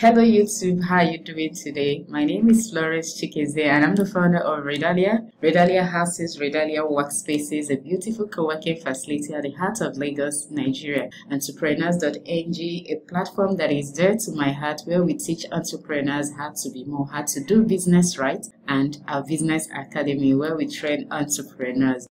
Hello YouTube, how are you doing today? My name is Florence Chikezie and I'm the founder of Redalia. Redalia houses Redalia Workspaces, a beautiful co-working facility at the heart of Lagos, Nigeria. And Entrepreneurs.ng, a platform that is dear to my heart where we teach entrepreneurs how to be more, how to do business right, and our business academy where we train entrepreneurs.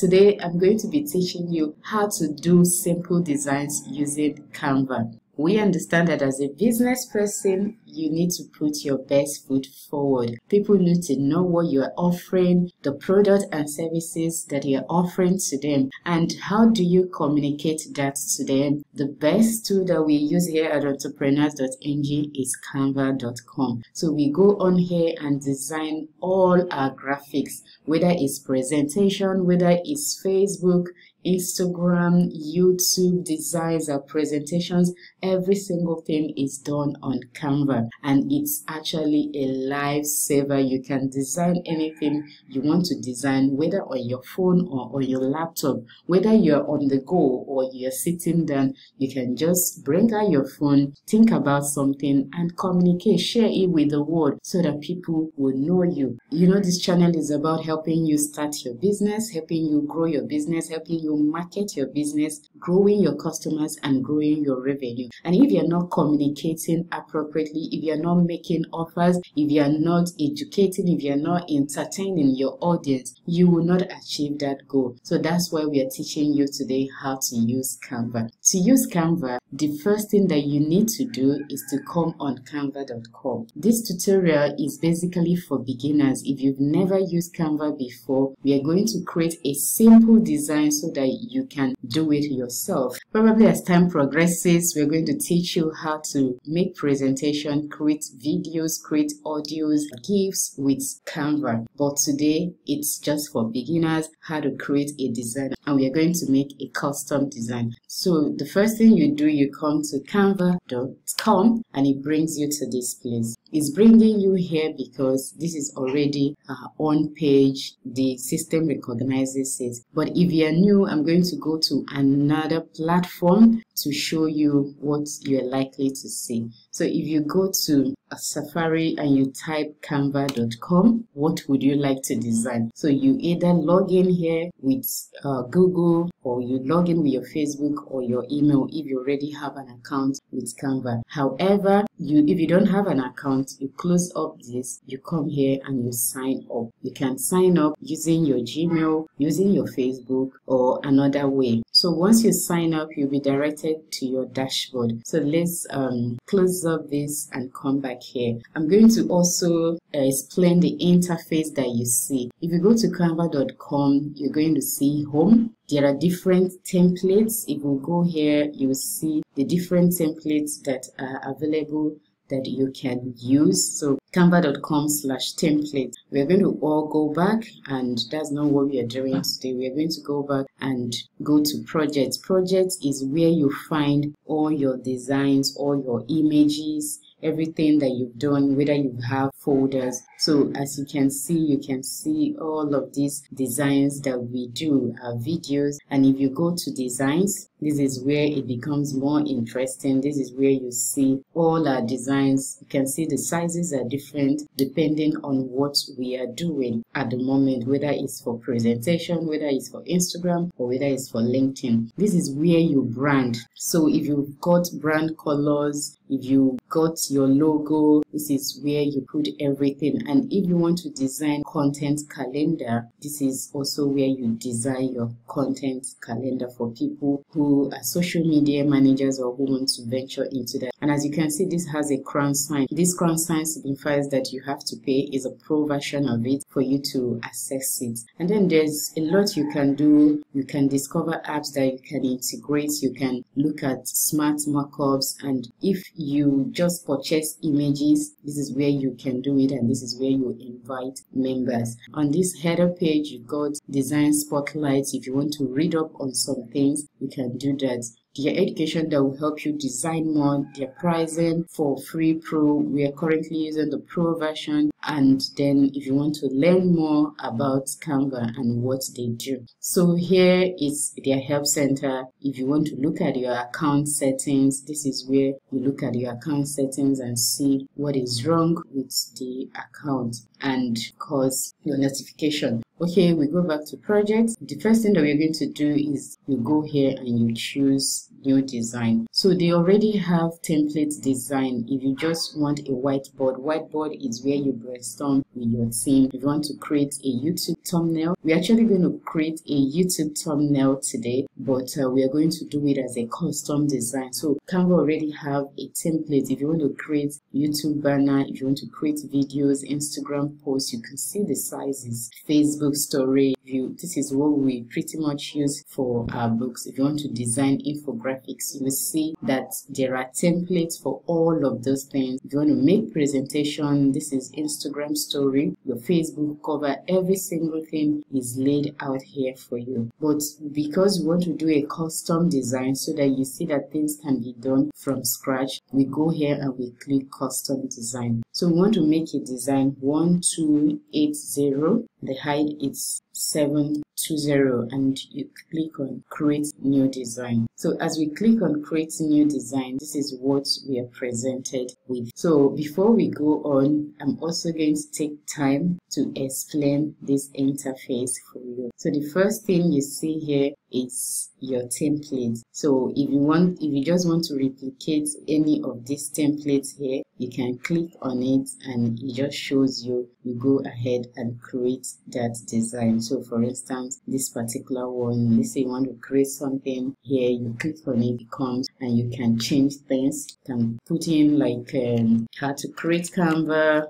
Today, I'm going to be teaching you how to do simple designs using Canva. We understand that as a business person, you need to put your best foot forward. People need to know what you are offering, the product and services that you're offering to them, and how do you communicate that to them. The best tool that we use here at entrepreneurs.ng is canva.com. So we go on here and design all our graphics, whether it's presentation, whether it's Facebook, Instagram, YouTube designs presentations, every single thing is done on Canva and it's actually a lifesaver. You can design anything you want to design, whether on your phone or on your laptop, whether you're on the go or you're sitting down, you can just bring out your phone, think about something and communicate, share it with the world so that people will know you. You know, this channel is about helping you start your business, helping you grow your business, helping you you market your business, growing your customers and growing your revenue. And if you're not communicating appropriately, if you're not making offers, if you're not educating, if you're not entertaining your audience, you will not achieve that goal. So that's why we are teaching you today how to use Canva. To use Canva, the first thing that you need to do is to come on canva.com. This tutorial is basically for beginners. If you've never used Canva before, we are going to create a simple design so that you can do it yourself. Probably as time progresses, we're going to teach you how to make presentation, create videos, create audios, GIFs with Canva. But today, it's just for beginners, how to create a design. And we are going to make a custom design. So the first thing you do, you come to canva.com and it brings you to this place. It's bringing you here because this is already uh, on page. The system recognizes it. But if you're new, I'm going to go to another platform to show you what you're likely to see. So if you go to a Safari and you type canva.com, what would you like to design? So you either log in here with uh, Google or you log in with your Facebook or your email if you already have an account with Canva. However, you if you don't have an account, you close up this, you come here and you sign up. You can sign up using your Gmail, using your Facebook or another way. So once you sign up, you'll be directed to your dashboard. So let's um, close up this and come back here. I'm going to also uh, explain the interface that you see. If you go to canva.com, you're going to see home. There are different templates. If you go here, you will see the different templates that are available that you can use. So canva.com slash template. We're going to all go back and that's not what we are doing today. We're going to go back and go to projects. Projects is where you find all your designs, all your images, everything that you've done, whether you have folders. So as you can see, you can see all of these designs that we do, our videos. And if you go to designs, this is where it becomes more interesting. This is where you see all our designs. You can see the sizes are different depending on what we are doing at the moment, whether it's for presentation, whether it's for Instagram, or whether it's for LinkedIn. This is where you brand. So if you've got brand colors, if you got your logo, this is where you put everything. And if you want to design content calendar, this is also where you design your content calendar for people who are social media managers or who want to venture into that. And as you can see, this has a crown sign. This crown sign signifies that you have to pay is a pro version of it for you to access it. And then there's a lot you can do. You can discover apps that you can integrate. You can look at smart markups. And if you just purchase images, this is where you can do it. And this is where you invite members. On this header page, you've got design spotlights. If you want to read up on some things, you can do that their education that will help you design more their pricing for free pro we are currently using the pro version and then if you want to learn more about Canva and what they do. So here is their help center. If you want to look at your account settings, this is where you look at your account settings and see what is wrong with the account and cause your notification. Okay, we go back to projects. The first thing that we're going to do is you go here and you choose new design. So they already have template design. If you just want a whiteboard, whiteboard is where you brainstorm with your team. If you want to create a YouTube thumbnail, we're actually going to create a YouTube thumbnail today, but uh, we are going to do it as a custom design. So Canva already have a template. If you want to create YouTube banner, if you want to create videos, Instagram posts, you can see the sizes, Facebook story, view. This is what we pretty much use for our books. If you want to design infographics, you will see that there are templates for all of those things. If you want to make presentation, this is Instagram story, your Facebook cover, every single thing is laid out here for you. But because we want to do a custom design so that you see that things can be done from scratch, we go here and we click custom design. So we want to make a design 1280. The height is 720 and you click on create new design. So as we click on create new design this is what we are presented with. So before we go on i'm also going to take time to explain this interface for you. So the first thing you see here is your template. So if you want if you just want to replicate any of these templates here you can click on it and it just shows you you go ahead and create that design. So for instance this particular one let's say you want to create something here you click on it, it comes and you can change things. You can put in like um, how to create canva.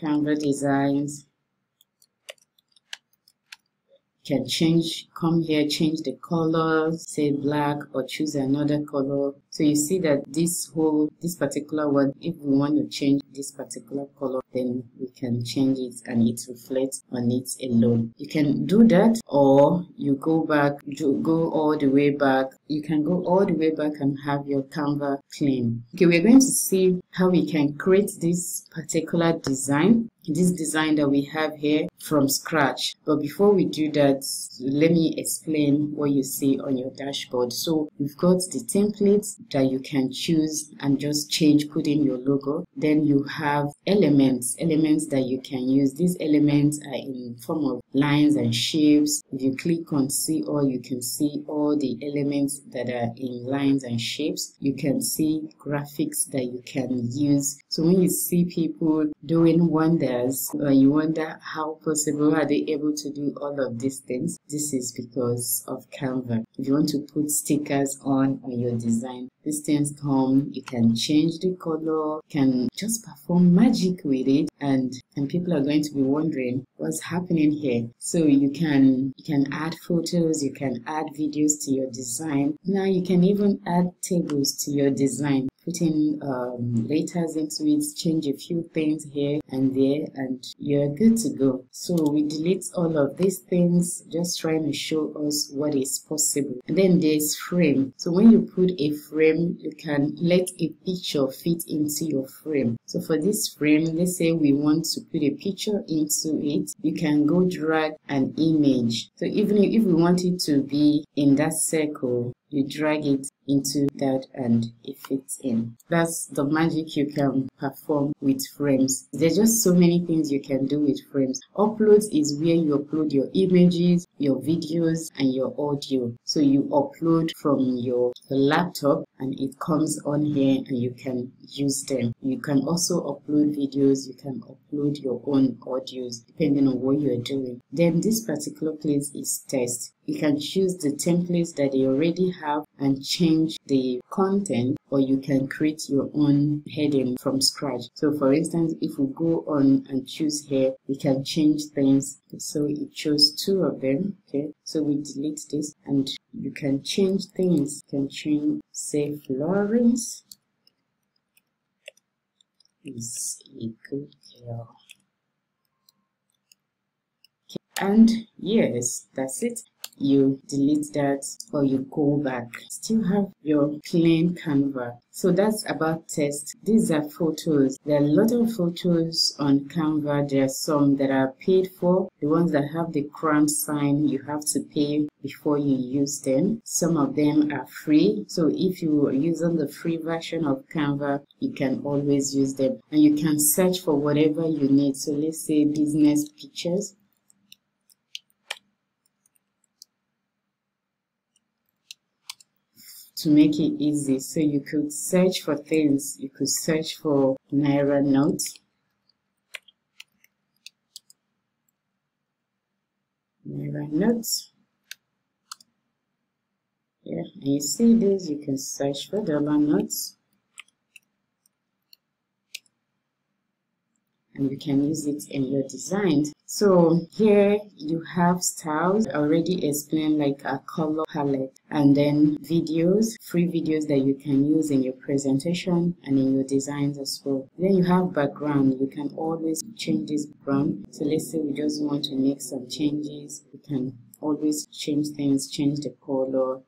Canva designs can change come here change the color say black or choose another color so you see that this whole this particular one if we want to change this particular color then we can change it and it reflects on it alone. You can do that or you go back go all the way back. You can go all the way back and have your canva clean. Okay we're going to see how we can create this particular design this design that we have here from scratch. But before we do that let me explain what you see on your dashboard. So you've got the templates that you can choose and just change put in your logo. Then you have elements elements that you can use. These elements are in form of lines and shapes. If you click on see all you can see all the elements that are in lines and shapes. You can see graphics that you can use. So when you see people doing wonders uh, you wonder how possible are they able to do all of these things. This is because of canva. If you want to put stickers on on your design these things come you can change the color. Can just perform magic with it. And and people are going to be wondering what's happening here. So you can you can add photos. You can add videos to your design. Now you can even add tables to your design putting um, letters into it, change a few things here and there, and you're good to go. So we delete all of these things, just trying to show us what is possible. And then there's frame. So when you put a frame, you can let a picture fit into your frame. So for this frame, let's say we want to put a picture into it, you can go drag an image. So even if we want it to be in that circle, you drag it into that and it fits in. That's the magic you can perform with frames. There's just so many things you can do with frames. Uploads is where you upload your images, your videos and your audio. So you upload from your, laptop and it comes on here and you can use them. You can also upload videos, you can upload your own audios depending on what you're doing. Then this particular place is test. You can choose the templates that they already have and change the content or you can create your own heading from scratch. So for instance, if we go on and choose here, we can change things. So it chose two of them. Okay. So we delete this and you can change things. You can change say Florence is a good girl. And yes, that's it you delete that or you go back still have your plain canva. So that's about test these are photos. There are a lot of photos on canva. There are some that are paid for. The ones that have the crown sign you have to pay before you use them. Some of them are free. So if you are using the free version of canva you can always use them. And you can search for whatever you need. So let's say business pictures to make it easy. So you could search for things. You could search for Naira notes. Naira notes. Yeah, and you see this, you can search for dollar notes. And you can use it in your designs. So here you have styles already explained like a color palette and then videos, free videos that you can use in your presentation and in your designs as well. Then you have background. You can always change this background. So let's say we just want to make some changes. You can always change things, change the color,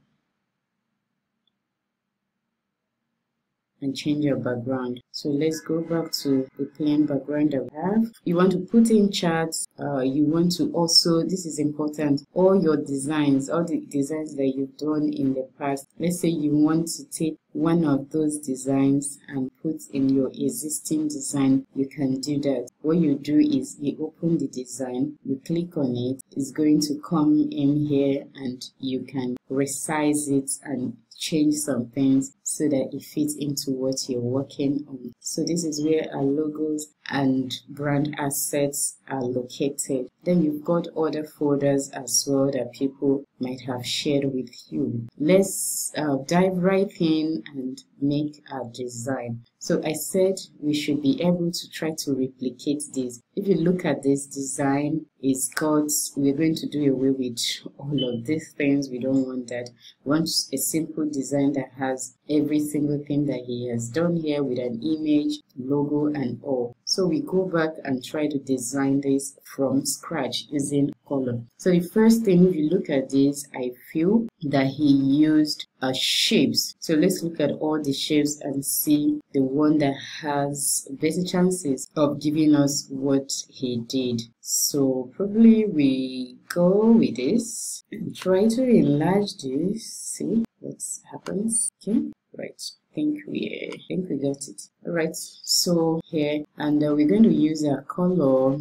and change your background. So let's go back to the plain background that we have. You want to put in charts. Uh, you want to also, this is important, all your designs, all the designs that you've done in the past. Let's say you want to take one of those designs and put in your existing design, you can do that. What you do is you open the design, you click on it, it's going to come in here and you can resize it and change some things so that it fits into what you're working on. So this is where our logos and brand assets are located. Then you've got other folders as well that people might have shared with you. Let's uh, dive right in and make a design. So I said we should be able to try to replicate this. If you look at this design, it's got, we're going to do away with all of these things. We don't want that. We want a simple design that has every single thing that he has done here with an image, logo and all. So we go back and try to design this from scratch using color. So the first thing, if you look at this, I feel that he used uh, shapes. So let's look at all the shapes and see the one that has better chances of giving us what he did. So probably we go with this and try to enlarge this, see what happens. Okay, right think we I think we got it. All right so here and uh, we're going to use a color.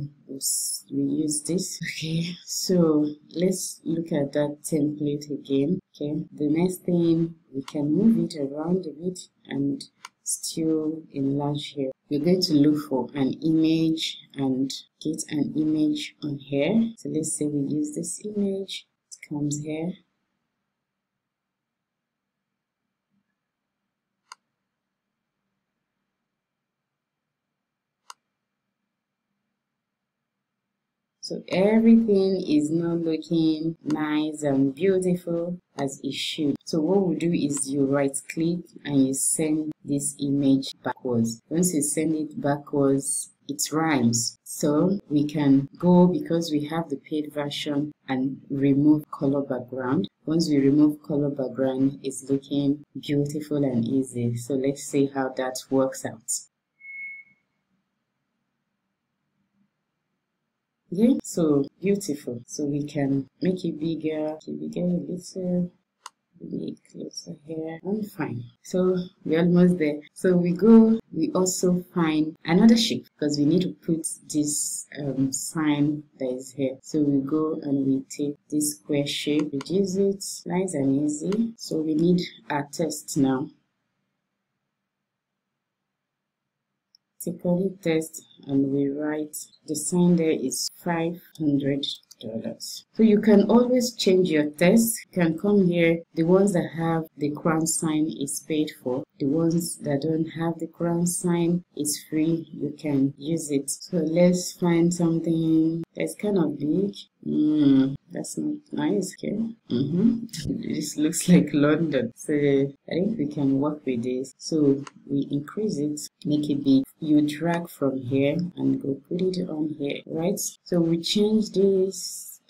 We use this okay? So let's look at that template again okay? The next thing we can move it around a bit and still enlarge here. We're going to look for an image and get an image on here. So let's say we use this image. It comes here So everything is now looking nice and beautiful as it should. So what we do is you right click and you send this image backwards. Once you send it backwards, it rhymes. So we can go because we have the paid version and remove color background. Once we remove color background, it's looking beautiful and easy. So let's see how that works out. Okay, so beautiful. So we can make it bigger, make it bigger a little, maybe closer here. I'm fine. So we're almost there. So we go, we also find another shape because we need to put this um, sign that is here. So we go and we take this square shape, reduce it, nice and easy. So we need our test now. Typically test and we write the sign there is $500 so you can always change your test. You can come here. The ones that have the crown sign is paid for. The ones that don't have the crown sign is free. You can use it. So let's find something that's kind of big. Mm, that's not nice okay mm -hmm. this looks like london. So i think we can work with this. So we increase it make it big. You drag from here and go put it on here right? So we change this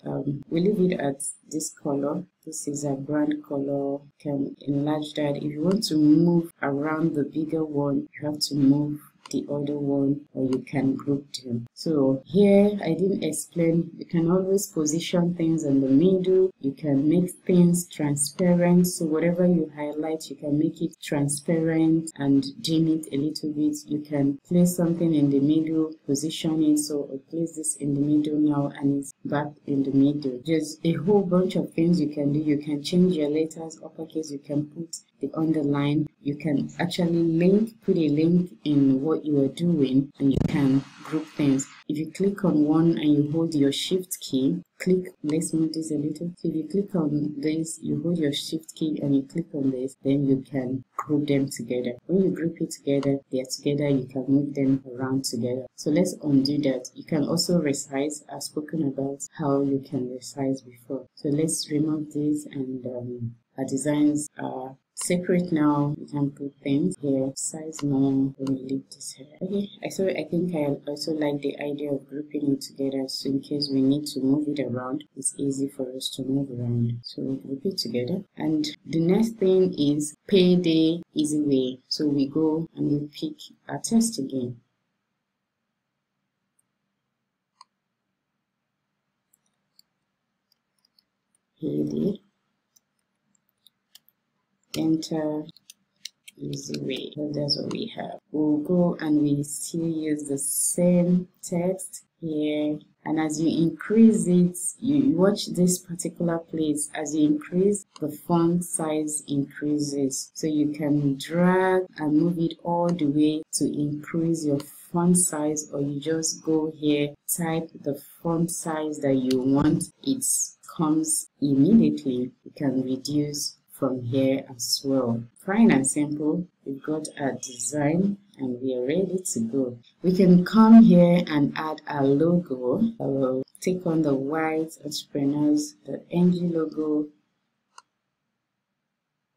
um, we leave it at this color. This is a brand color. Can enlarge that. If you want to move around the bigger one you have to move the other one or you can group them. So here i didn't explain. You can always position things in the middle. You can make things transparent. So whatever you highlight you can make it transparent and dim it a little bit. You can place something in the middle position it. So i place this in the middle now and it's back in the middle. There's a whole bunch of things you can do. You can change your letters uppercase you can put the underline you can actually link put a link in what you are doing and you can group things. If you click on one and you hold your shift key click let's move this a little. If you click on this you hold your shift key and you click on this then you can group them together. When you group it together they're together you can move them around together. So let's undo that. You can also resize i've spoken about how you can resize before. So let's remove this and um, our designs are separate now you can put things. Here size when we leave this here okay i so i think i also like the idea of grouping it together so in case we need to move it around it's easy for us to move around. So we group it together. And the next thing is payday easy way so we go and we pick our test again. Payday enter easy way so that's what we have. We'll go and we still use the same text here. And as you increase it you watch this particular place. As you increase the font size increases. So you can drag and move it all the way to increase your font size or you just go here type the font size that you want. It comes immediately. You can reduce from here as well. Fine and simple, we've got our design and we are ready to go. We can come here and add our logo. I will take on the white entrepreneurs.ng logo.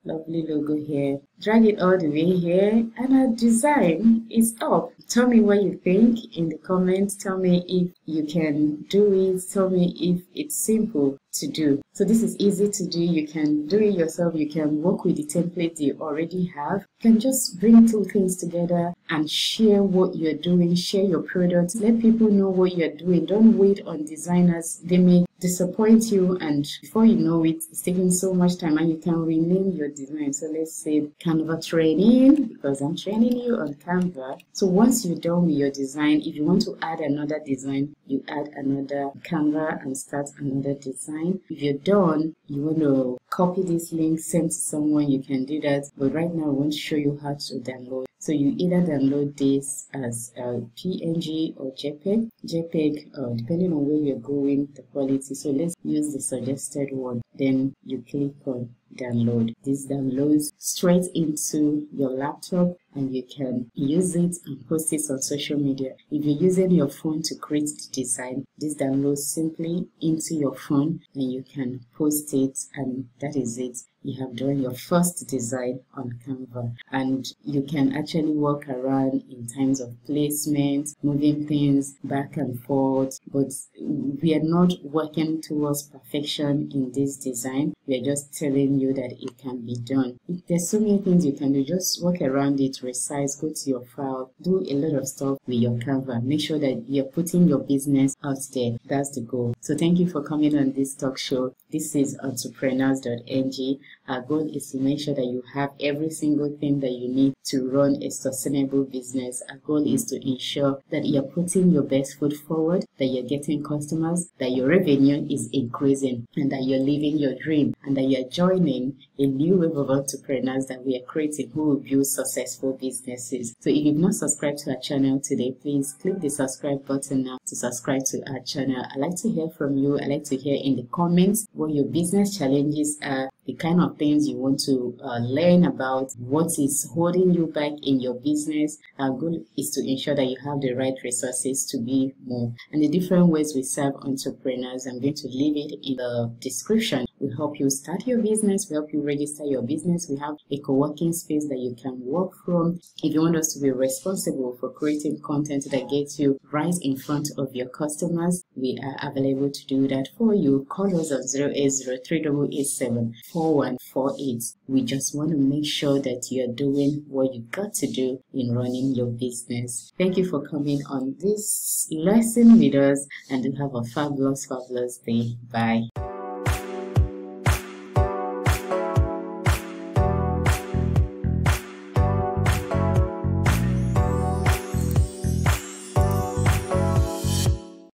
Lovely logo here. Drag it all the way here and our design is up. Tell me what you think in the comments. Tell me if you can do it. Tell me if it's simple to do. So this is easy to do. You can do it yourself. You can work with the template you already have. You can just bring two things together and share what you're doing, share your products, let people know what you're doing. Don't wait on designers. They may disappoint you and before you know it, it's taking so much time and you can rename your design. So let's say Canva training because I'm training you on Canva. So once you're done with your design, if you want to add another design, you add another Canva and start another design. If you're done, you want to copy this link, send to someone, you can do that. But right now, I want to show you how to download. So you either download this as a PNG or JPEG. JPEG, uh, depending on where you're going, the quality. So let's use the suggested one. Then you click on download. This downloads straight into your laptop and you can use it and post it on social media. If you're using your phone to create the design, this downloads simply into your phone and you can post it and that is it. You have done your first design on Canva and you can actually walk around in terms of placement, moving things back and forth, but we are not working towards perfection in this design. We are just telling you that it can be done. There's so many things you can do. Just walk around it, resize, go to your file, do a lot of stuff with your Canva. Make sure that you're putting your business out there. That's the goal. So thank you for coming on this talk show. This is entrepreneurs.ng. Our goal is to make sure that you have every single thing that you need to run a sustainable business. Our goal is to ensure that you're putting your best foot forward, that you're getting customers, that your revenue is increasing, and that you're living your dream, and that you're joining a new wave of entrepreneurs that we are creating who will build successful businesses. So if you've not subscribed to our channel today, please click the subscribe button now to subscribe to our channel. I'd like to hear from you. I'd like to hear in the comments what your business challenges are, the kind of things you want to uh, learn about, what is holding you back in your business. Our goal is to ensure that you have the right resources to be more. And the different ways we serve entrepreneurs, I'm going to leave it in the description. We help you start your business, we help you register your business. We have a co-working space that you can work from. If you want us to be responsible for creating content that gets you right in front of your customers, we are available to do that for you. Call us on 08038874148. We just want to make sure that you're doing what you got to do in running your business. Thank you for coming on this lesson with us and have a fabulous, fabulous day. Bye.